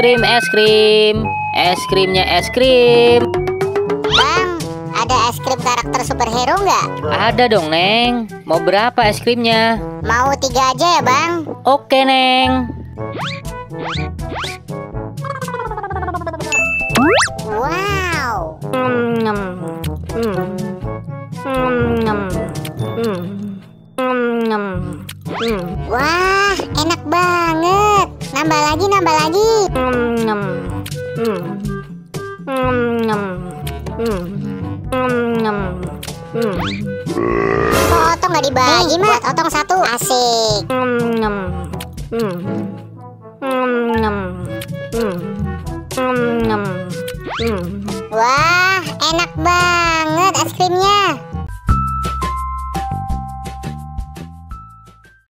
krim, es krim. Es krimnya es krim. Bang, ada es krim karakter superhero nggak? Ada dong, Neng. Mau berapa es krimnya? Mau tiga aja ya, Bang? Oke, Neng. Wow. Wah, enak banget. Nambah lagi, nambah lagi. Kok otong nggak dibagi, Mat? Otong satu. Asik. Wah, enak banget es krimnya.